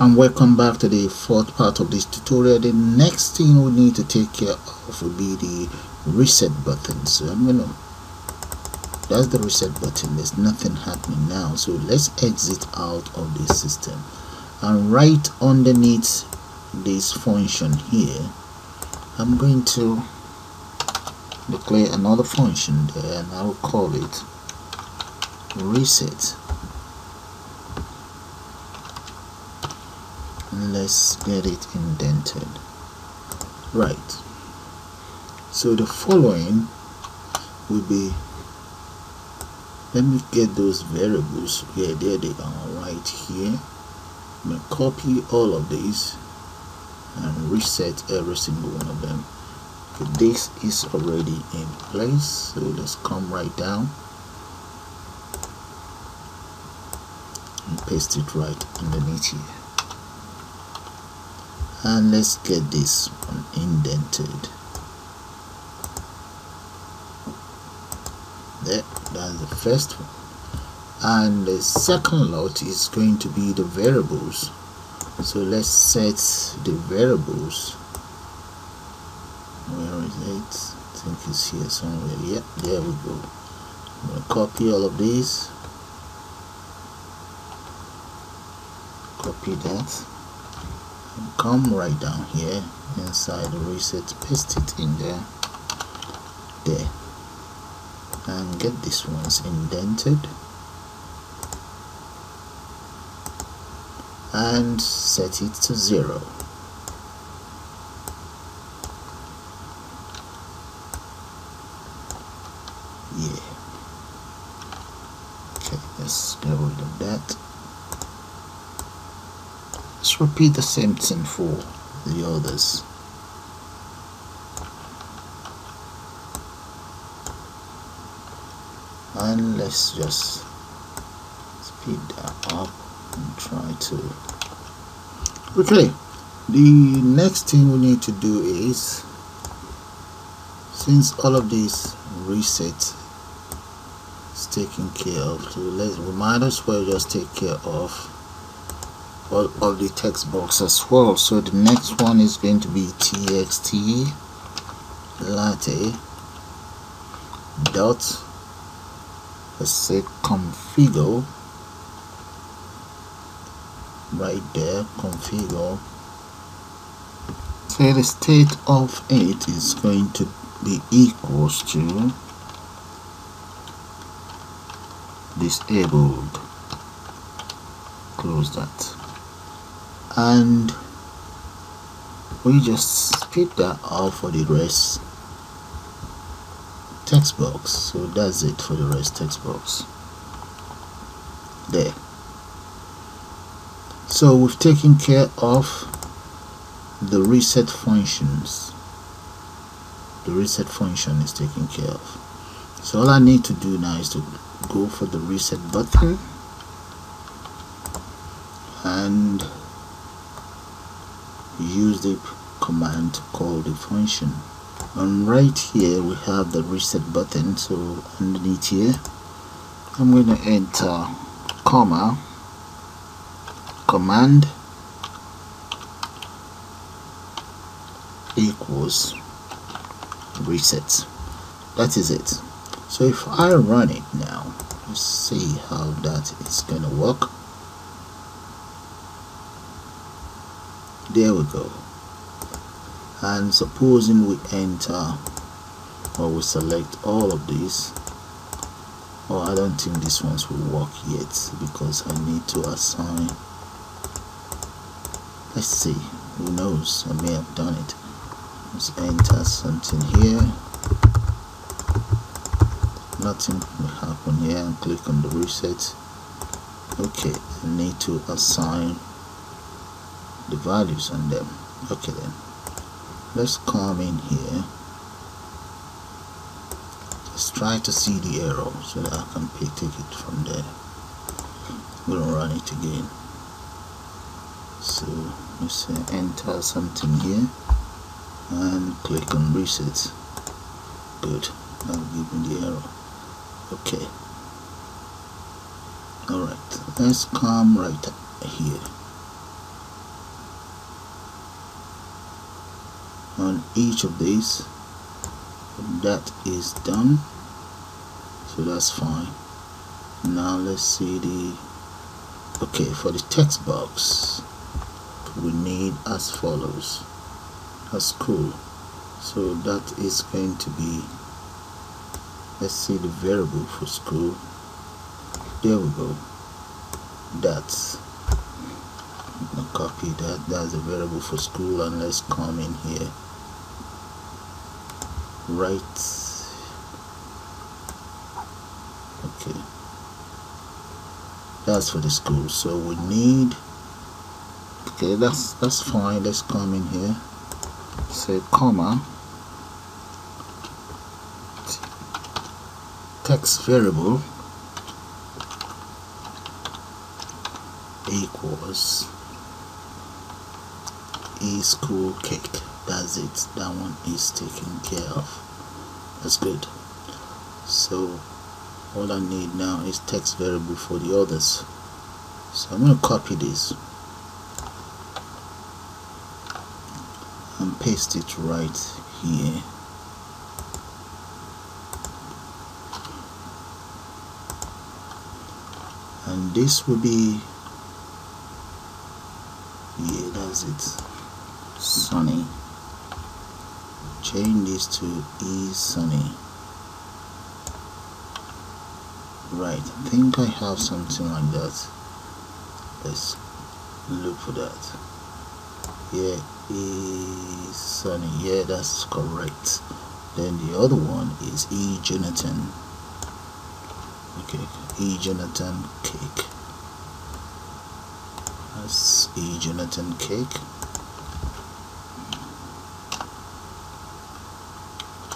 and welcome back to the fourth part of this tutorial. The next thing we need to take care of will be the reset button. So I'm gonna that's the reset button. There's nothing happening now. So let's exit out of this system. And right underneath this function here I'm going to declare another function there and I'll call it reset let's get it indented. Right. So the following will be let me get those variables yeah there they are right here. I'm to copy all of these and reset every single one of them. Okay, this is already in place so let's come right down and paste it right underneath here and let's get this one indented. There that's the first one. And the second lot is going to be the variables. So let's set the variables. Where is it? I think it's here somewhere. Yep there we go. I'm going to copy all of these. Copy that come right down here inside the reset paste it in there there and get this ones indented. And set it to zero. Yeah. Okay let's get rid of that let's repeat the same thing for the others. And let's just speed that up and try to. Okay the next thing we need to do is since all of these reset is taken care of so let's we might as well just take care of all of the text box as well. So the next one is going to be txt latte dot let's say configure right there configure say the state of it is going to be equals to disabled. Close that and we just speed that up for the rest text box so that's it for the rest text box there. So we've taken care of the reset functions. The reset function is taken care of. So all I need to do now is to go for the reset button and use command to call the function. And right here we have the reset button. So underneath here I'm going to enter comma command equals reset. That is it. So if I run it now let's see how that is gonna work. There we go and supposing we enter or we select all of these oh I don't think these ones will work yet because I need to assign let's see who knows I may have done it. Let's enter something here. Nothing will happen here and click on the reset. Okay I need to assign the values on them. Okay then let's come in here. Let's try to see the arrow so that I can pick, it from there. We'll run it again. So let's say enter something here and click on reset. Good. Now give me the arrow. Okay. Alright. Let's come right here on each of these. That is done. So that's fine. Now let's see the okay for the text box we need as follows. That's cool. So that is going to be let's see the variable for school. There we go. That's copy that. That's a variable for school and let's come in here right okay. That's for the school. So we need okay that's that's fine. Let's come in here. Say comma. Text variable equals e school cake. That's it. That one is taken care of that's good. So all I need now is text variable for the others. So I'm going to copy this and paste it right here. And this will be yeah that's it sunny change this to e sunny. Right I think I have something like that. Let's look for that. Yeah e sunny. Yeah that's correct. Then the other one is e jonathan. Okay e jonathan cake. That's e jonathan cake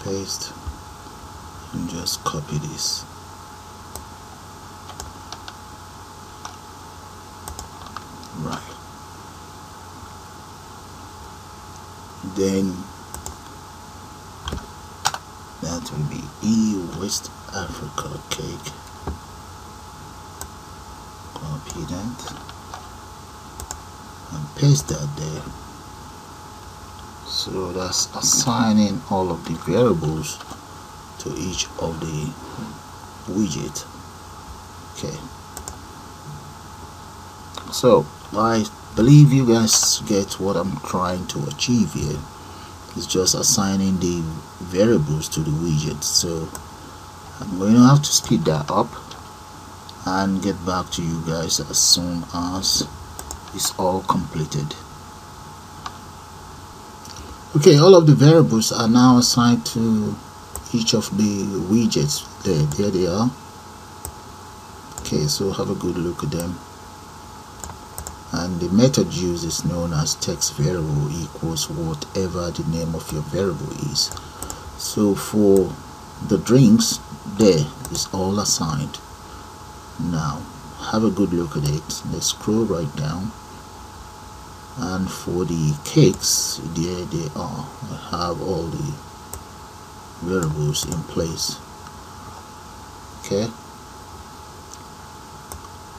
paste and just copy this. Right. Then that will be E West Africa cake. Copy that and paste that there so that's assigning all of the variables to each of the widget. Okay. So I believe you guys get what I'm trying to achieve here. It's just assigning the variables to the widget. So I'm going to have to speed that up and get back to you guys as soon as it's all completed okay all of the variables are now assigned to each of the widgets. There there they are. Okay so have a good look at them. And the method used is known as text variable equals whatever the name of your variable is. So for the drinks there is all assigned. Now have a good look at it. Let's scroll right down and for the cakes there they are. I have all the variables in place. Okay.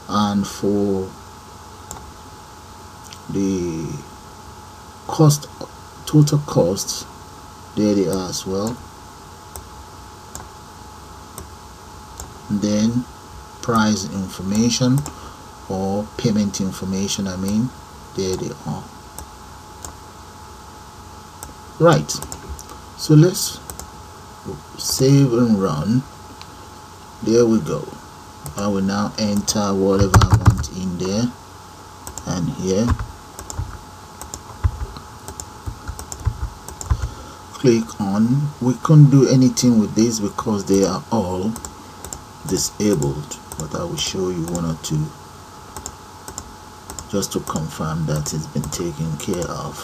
And for the cost total costs there they are as well. Then price information or payment information I mean there they are right. So let's save and run. There we go. I will now enter whatever I want in there and here. Click on. We can't do anything with this because they are all disabled but I will show you one or two just to confirm that it's been taken care of.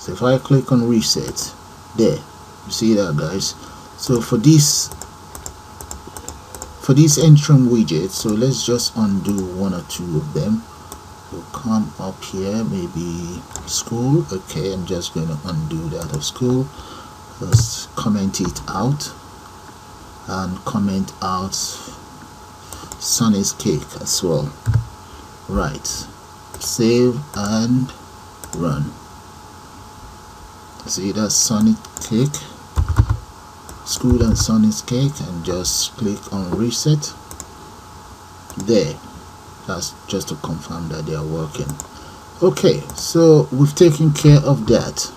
So if I click on reset there you see that guys? So for this for this Entrum widget so let's just undo one or two of them. We'll come up here maybe school. Okay I'm just going to undo that of school. Let's comment it out. And comment out Sunny's cake as well. Right save and run. See that Sonic Cake school and Sonic Cake and just click on reset. There. That's just to confirm that they are working. Okay so we've taken care of that.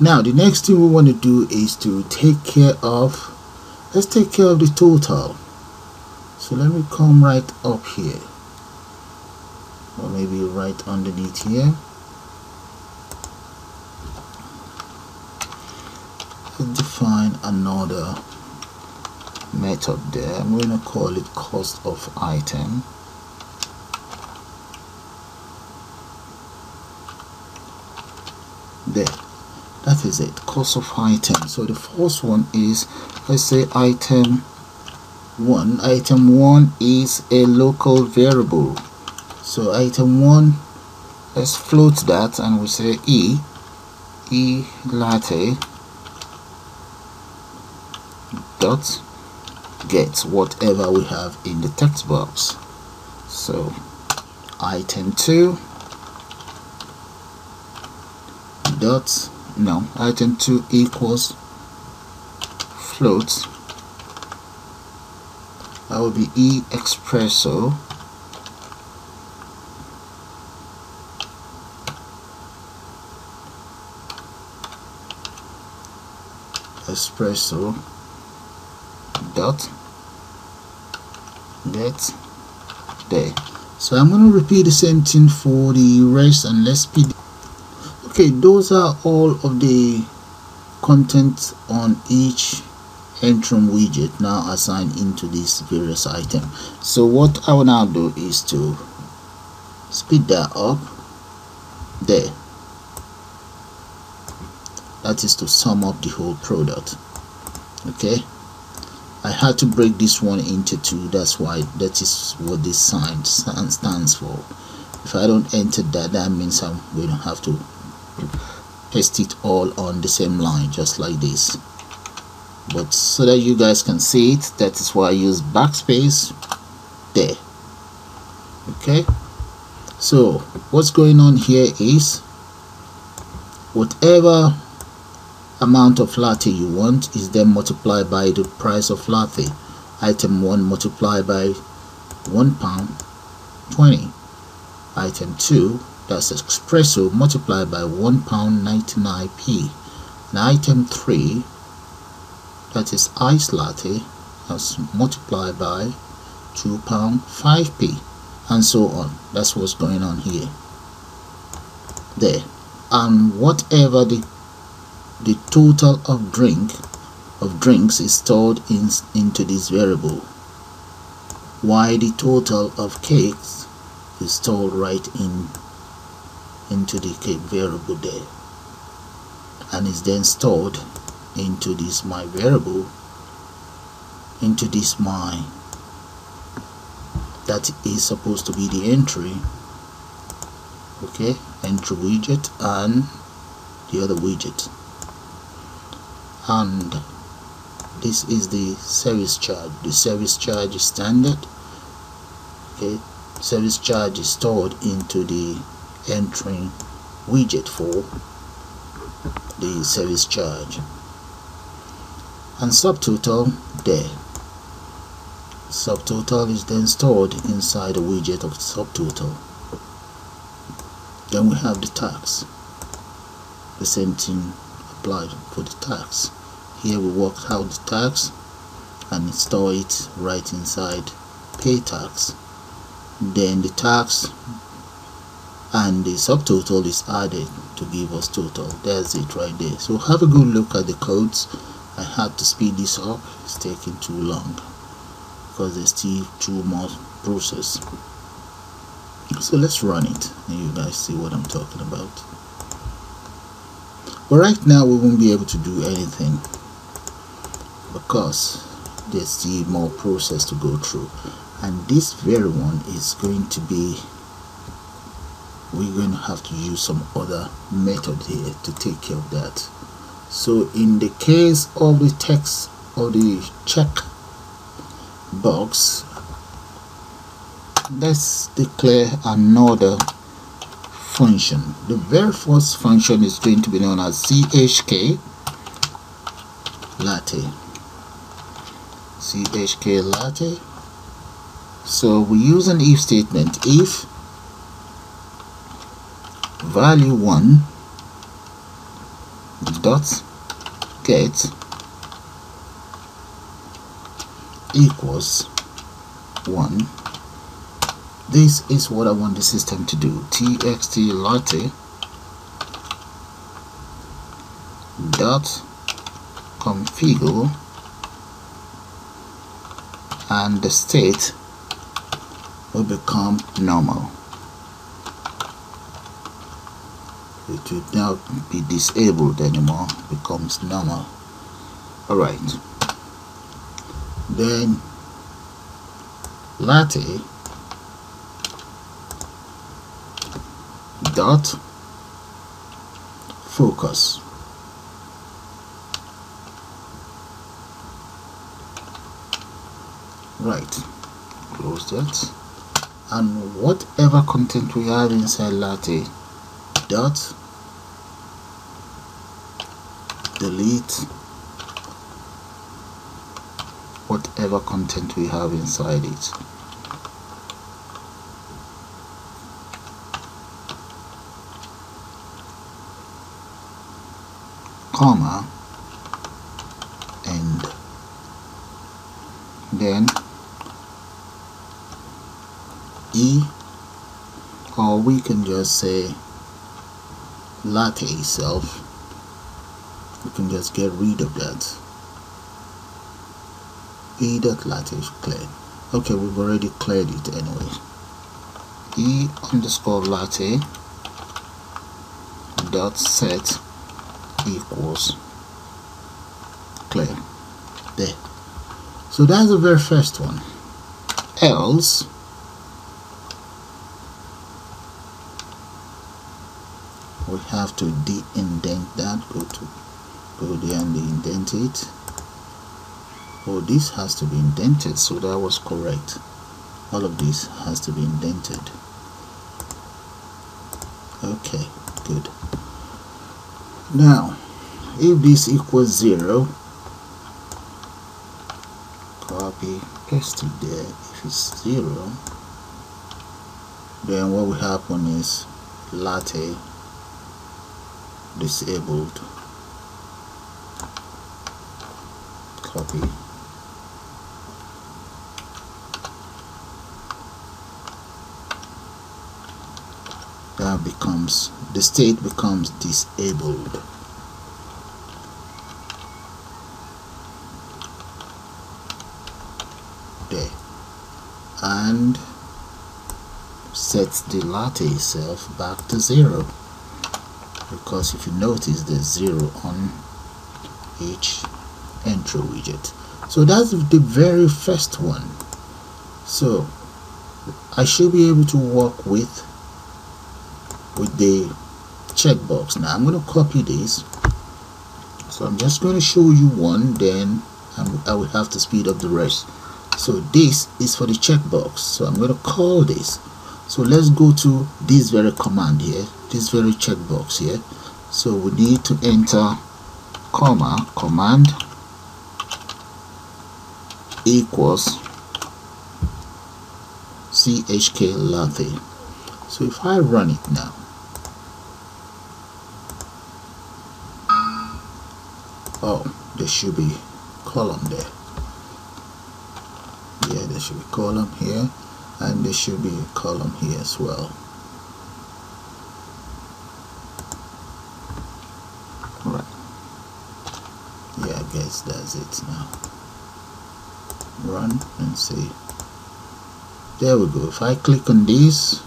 Now the next thing we want to do is to take care of let's take care of the total. So let me come right up here or maybe right underneath here. Define another method there. I'm going to call it cost of item. There. That is it cost of item. So the first one is let's say item one. Item one is a local variable so item one let's float that and we say e e latte dot get whatever we have in the text box. So item 2 dot no item 2 equals float. That would be e espresso espresso. Dot. Get there. So I'm going to repeat the same thing for the rest and let's speed okay those are all of the content on each Entrum widget now assigned into this various item. So what I will now do is to speed that up. There that is to sum up the whole product. Okay? I had to break this one into two that's why that is what this sign stands for. If I don't enter that that means I'm going to have to paste it all on the same line just like this. But so that you guys can see it that is why I use backspace there. Okay? So what's going on here is whatever amount of latte you want is then multiplied by the price of latte item 1 multiplied by 1 pound 20 item 2 that's espresso multiplied by 1 pound 99p and item 3 that is iced latte that's multiplied by 2 pound 5p and so on. That's what's going on here. There. And whatever the the total of drink of drinks is stored in, into this variable while the total of cakes is stored right in into the cake variable there and is then stored into this my variable into this my that is supposed to be the entry okay entry widget and the other widget and this is the service charge. The service charge is standard. Okay? Service charge is stored into the entering widget for the service charge. And subtotal there. Subtotal is then stored inside the widget of subtotal. Then we have the tax. The same thing applied for the tax here we work out the tax and store it right inside pay tax. Then the tax and the subtotal is added to give us total. That's it right there. So have a good look at the codes. I had to speed this up. It's taking too long because there's still two more process. So let's run it and you guys see what I'm talking about. But right now we won't be able to do anything because there's still more process to go through. And this very one is going to be we're going to have to use some other method here to take care of that. So in the case of the text of the check box let's declare another function. The very first function is going to be known as chk latte chk latte. So we use an if statement. If value 1 dot get equals 1 this is what I want the system to do. Txt latte dot configure and the state will become normal. It will now be disabled anymore becomes normal. Alright. Then latte dot focus right. Close that. And whatever content we have inside latte eh, dot delete whatever content we have inside it. Comma and then e or we can just say latte itself. We can just get rid of that. E dot latte is cleared okay we've already cleared it anyway. E underscore latte dot set equals clear. There. So that's the very first one. Else we have to de-indent that. Go to go there and indent it. Oh this has to be indented. So that was correct. All of this has to be indented. Okay good. Now if this equals zero copy paste it there. If it's zero then what will happen is latte disabled. Copy. That becomes the state becomes disabled. There. And sets the latte itself back to zero because if you notice there's zero on each intro widget. So that's the very first one. So I should be able to work with with the checkbox. Now I'm going to copy this. So I'm just going to show you one then I'm, I will have to speed up the rest. So this is for the checkbox. So I'm going to call this so let's go to this very command here this very checkbox here. So we need to enter comma command equals chk latte so if I run it now oh there should be column there. Yeah there should be column here and there should be a column here as well. Right. Yeah I guess that's it now. Run and see. There we go. If I click on this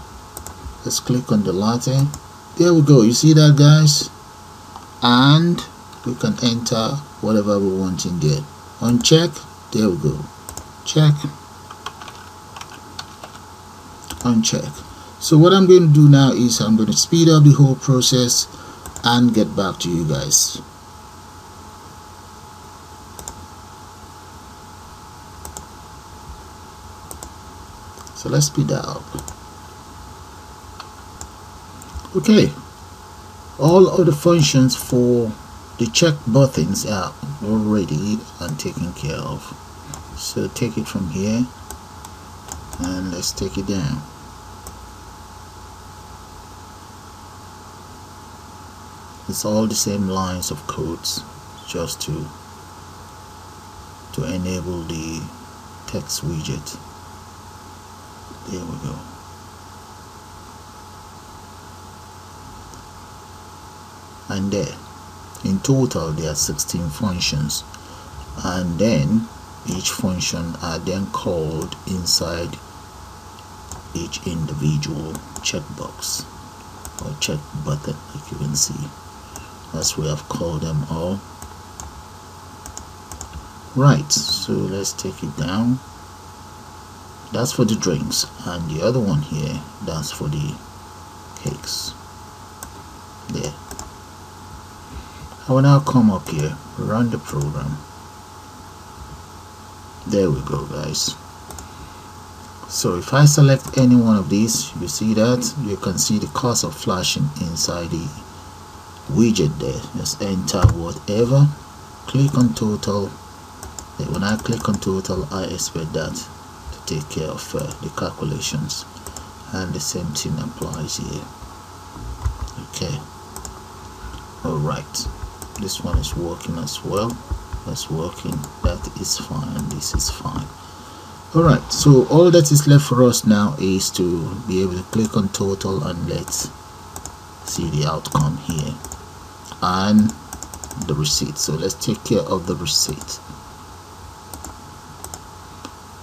let's click on the latte there we go. You see that guys? And we can enter whatever we want in there. Uncheck. There we go. Check uncheck so what I'm going to do now is I'm going to speed up the whole process and get back to you guys. So let's speed that up. Okay. All of the functions for the check buttons are already and taken care of. So take it from here and let's take it down it's all the same lines of codes just to to enable the text widget. There we go. And there in total there are 16 functions. And then each function are then called inside each individual checkbox or check button like you can see as we have called them all. Right so let's take it down. That's for the drinks and the other one here that's for the cakes. There. I will now come up here run the program. There we go guys. So if I select any one of these you see that? You can see the cursor flashing inside the widget there. Just enter whatever. Click on total. Then when I click on total I expect that to take care of uh, the calculations. And the same thing applies here. Okay. Alright. This one is working as well. That's working. That is fine. This is fine. Alright. So all that is left for us now is to be able to click on total and let's see the outcome here and the receipt. So let's take care of the receipt.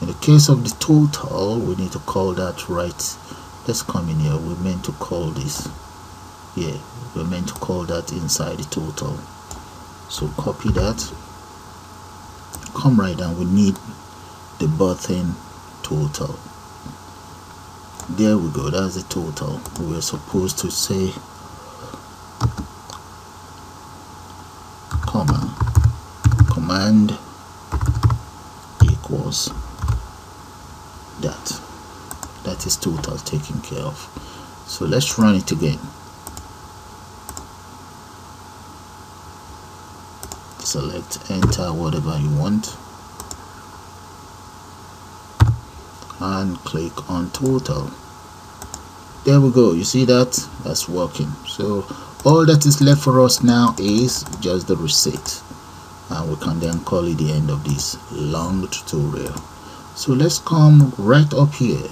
In the case of the total we need to call that right. Let's come in here. We meant to call this. Yeah we're meant to call that inside the total. So copy that. Come right down. We need the button total. There we go. That's the total. We're supposed to say comma command equals that. That is total taken care of. So let's run it again. Select enter whatever you want and click on total. There we go. You see that? That's working. So all that is left for us now is just the receipt and we can then call it the end of this long tutorial. So let's come right up here.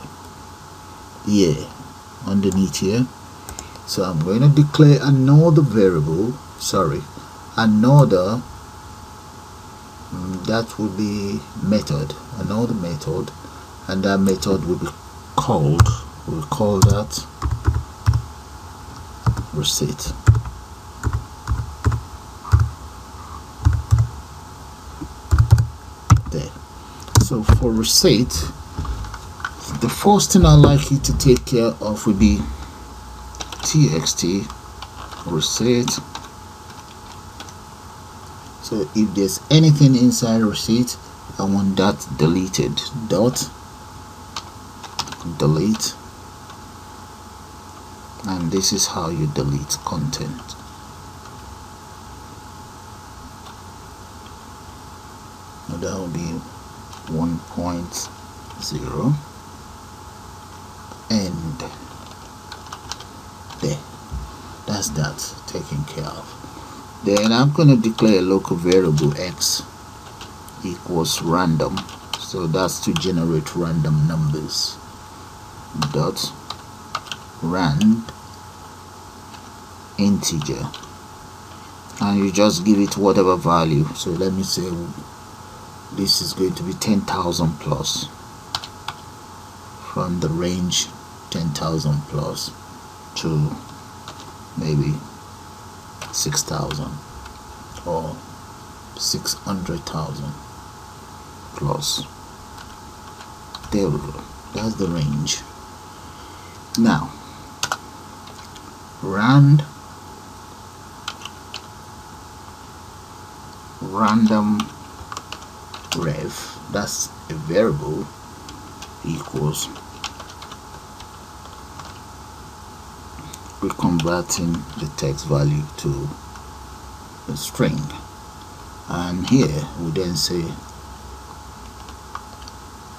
Yeah underneath here. So I'm going to declare another variable sorry another mm, that would be method another method and that method will be called we'll call that receipt there so for receipt the first thing I'd like you to take care of would be txt receipt. So if there's anything inside receipt I want that deleted. Dot delete. And this is how you delete content. Now that will be 1.0 and there. That's that taken care of. Then I'm going to declare a local variable x equals random. So that's to generate random numbers. Dot rand integer. And you just give it whatever value. So let me say this is going to be 10,000 plus. From the range 10,000 plus to maybe 6,000 or 600,000 plus. There we go. That's the range. Now rand random ref that's a variable equals be converting the text value to a string. And here we then say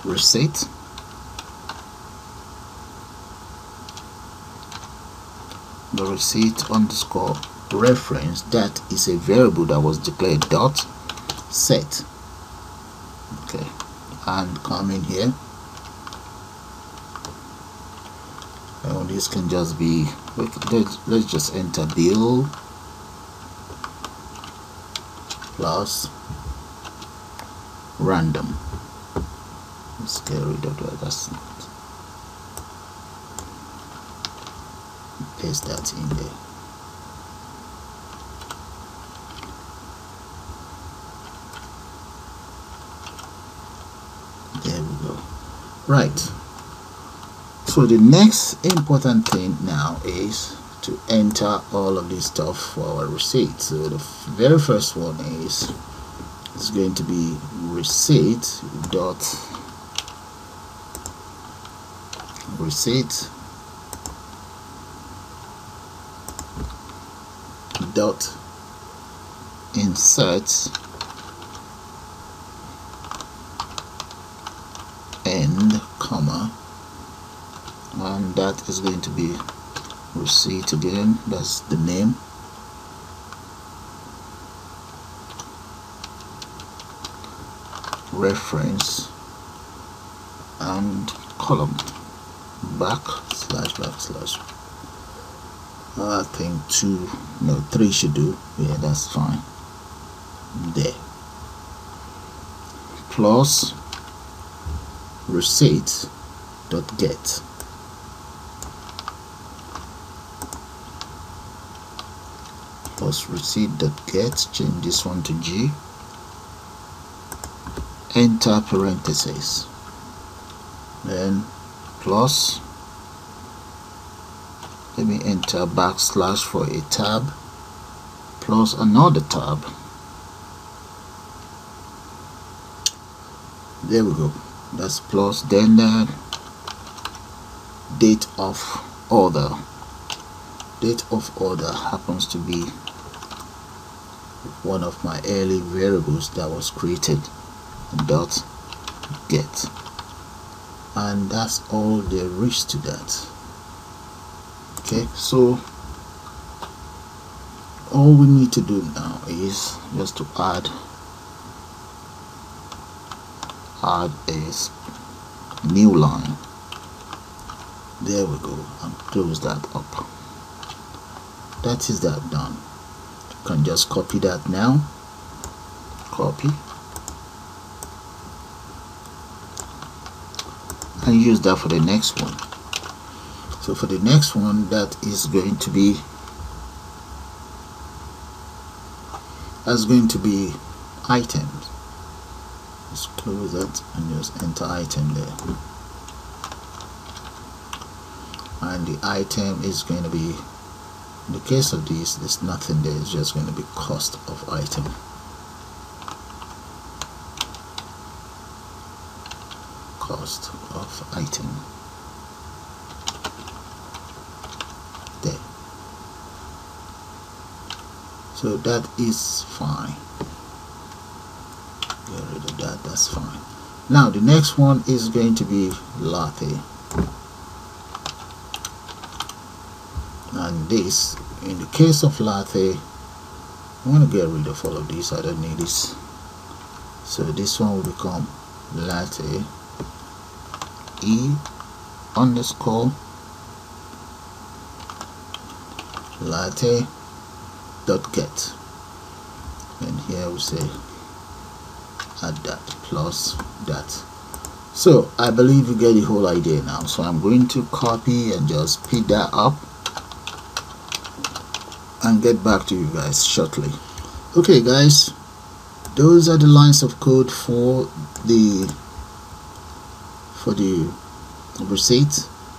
receipt the receipt underscore reference that is a variable that was declared dot set okay. And come in here. And this can just be let's, let's just enter bill plus random. Let's get rid of that. That's paste that in there there we go right. So the next important thing now is to enter all of this stuff for our receipt. So the very first one is is going to be receipt dot receipt dot insert end comma and that is going to be receipt again. That's the name. Reference and column. Back slash back slash. I think two no three should do. Yeah that's fine. There. Plus receipt dot get plus receipt.get get change this one to G. Enter parentheses. Then plus let me enter backslash for a tab plus another tab. There we go. That's plus then the date of order. Date of order happens to be one of my early variables that was created dot get. And that's all there is to that. Okay so all we need to do now is just to add add a new line. There we go and close that up. That is that done can just copy that now. Copy. And use that for the next one. So for the next one that is going to be that's going to be items. Let's close that and just enter item there. And the item is going to be in the case of these there's nothing there it's just going to be cost of item. Cost of item. There. So that is fine. Get rid of that that's fine. Now the next one is going to be latte and this. In the case of latte I want to get rid of all of these I don't need this so this one will become latte. E underscore latte dot get. And here we say add that plus that. So I believe you get the whole idea now. So I'm going to copy and just pick that up and get back to you guys shortly. Okay guys. Those are the lines of code for the for the receipt.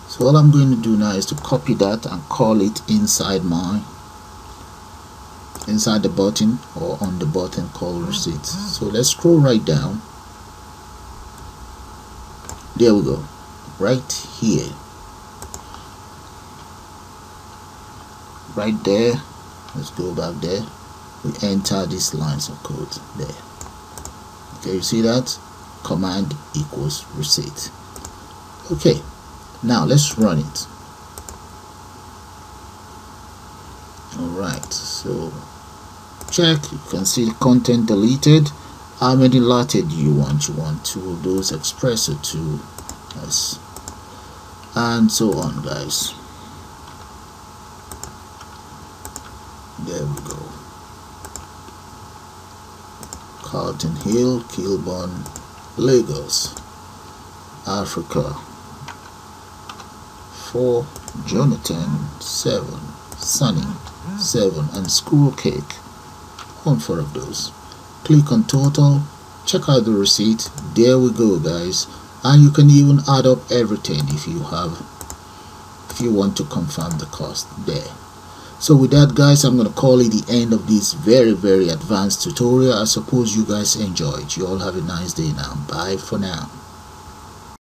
So all I'm going to do now is to copy that and call it inside my inside the button or on the button call receipt. So let's scroll right down. There we go. Right here. Right there let's go back there. We enter these lines of code there. Okay you see that? Command equals reset. Okay now let's run it. Alright so check. You can see the content deleted. How many latte do you want? You want two of those espresso two yes and so on guys there we go. Carlton Hill Kilburn Lagos Africa. 4 Jonathan 7 Sunny 7 and Squirrel Cake. One four of those. Click on total check out the receipt. There we go guys. And you can even add up everything if you have if you want to confirm the cost there so with that guys i'm gonna call it the end of this very very advanced tutorial. I suppose you guys enjoyed. You all have a nice day now. Bye for now